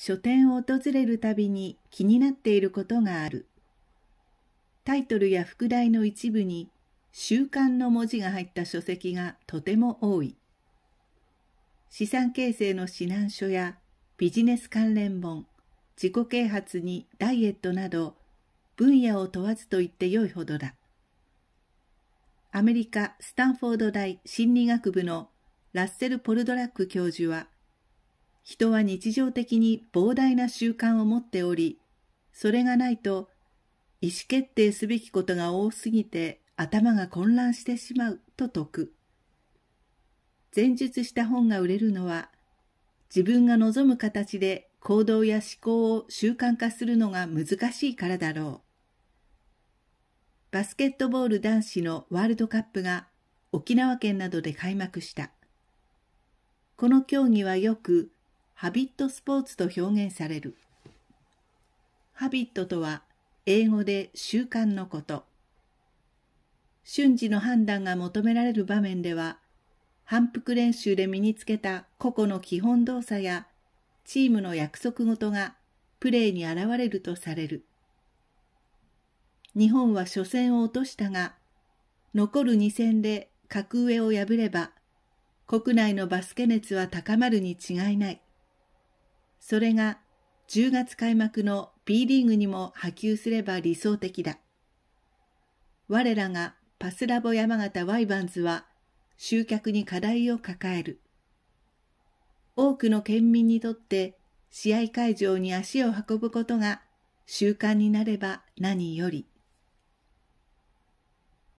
書店を訪れるたびに気になっていることがある。タイトルや副題の一部に習慣の文字が入った書籍がとても多い。資産形成の指南書やビジネス関連本、自己啓発にダイエットなど分野を問わずと言ってよいほどだ。アメリカ・スタンフォード大心理学部のラッセル・ポルドラック教授は、人は日常的に膨大な習慣を持っており、それがないと意思決定すべきことが多すぎて頭が混乱してしまうと説く。前述した本が売れるのは、自分が望む形で行動や思考を習慣化するのが難しいからだろう。バスケットボール男子のワールドカップが沖縄県などで開幕した。この競技はよくハビットスポーツと表現される。ハビットとは英語で習慣のこと。瞬時の判断が求められる場面では、反復練習で身につけた個々の基本動作やチームの約束事がプレーに現れるとされる。日本は初戦を落としたが、残る2戦で格上を破れば、国内のバスケ熱は高まるに違いない。それが10月開幕の B リーグにも波及すれば理想的だ。我らがパスラボ山形ワイバンズは集客に課題を抱える。多くの県民にとって試合会場に足を運ぶことが習慣になれば何より。